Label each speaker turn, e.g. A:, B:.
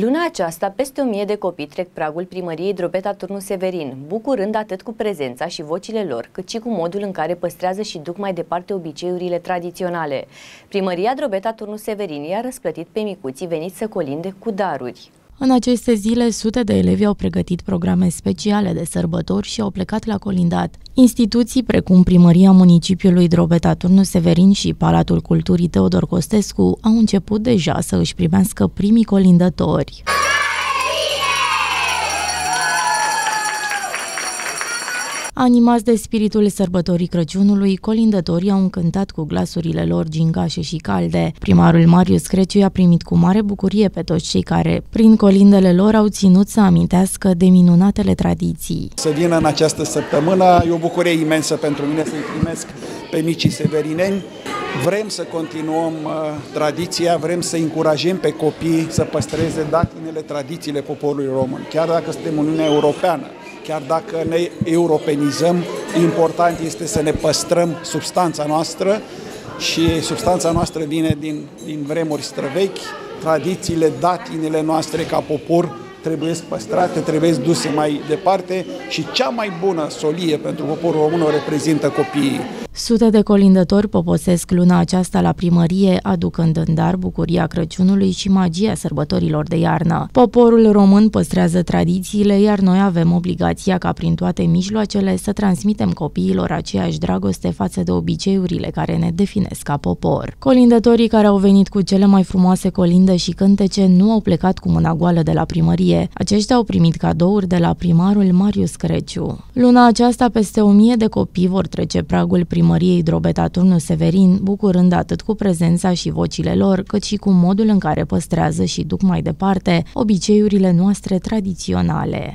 A: Luna aceasta, peste o mie de copii trec pragul primăriei Drobeta Turnu Severin, bucurând atât cu prezența și vocile lor, cât și cu modul în care păstrează și duc mai departe obiceiurile tradiționale. Primăria Drobeta Turnu Severin i-a răsplătit pe micuții veniți să colinde cu daruri.
B: În aceste zile, sute de elevi au pregătit programe speciale de sărbători și au plecat la colindat. Instituții precum Primăria Municipiului Drobeta Turnu Severin și Palatul Culturii Teodor Costescu au început deja să își primească primii colindători. Animați de spiritul sărbătorii Crăciunului, colindătorii au încântat cu glasurile lor gingașe și calde. Primarul Marius Creciu a primit cu mare bucurie pe toți cei care, prin colindele lor, au ținut să amintească de minunatele tradiții.
C: Să vină în această săptămână, e o bucurie imensă pentru mine să-i primesc pe micii severineni. Vrem să continuăm uh, tradiția, vrem să încurajăm pe copii să păstreze datinele, tradițiile poporului român, chiar dacă suntem în Uniunea Europeană chiar dacă ne europenizăm, important este să ne păstrăm substanța noastră și substanța noastră vine din, din vremuri străvechi, tradițiile, datinele noastre ca popor trebuie păstrate, trebuie duse mai departe și cea mai bună solie pentru poporul român o reprezintă copiii.
B: Sute de colindători poposesc luna aceasta la primărie, aducând în dar bucuria Crăciunului și magia sărbătorilor de iarnă. Poporul român păstrează tradițiile, iar noi avem obligația ca prin toate mijloacele să transmitem copiilor aceeași dragoste față de obiceiurile care ne definesc ca popor. Colindătorii care au venit cu cele mai frumoase colinde și cântece nu au plecat cu mâna goală de la primărie. Aceștia au primit cadouri de la primarul Marius Creciu. Luna aceasta peste o mie de copii vor trece pragul primăriei primăriei Drobeta Turnu Severin, bucurând atât cu prezența și vocile lor, cât și cu modul în care păstrează și duc mai departe obiceiurile noastre tradiționale.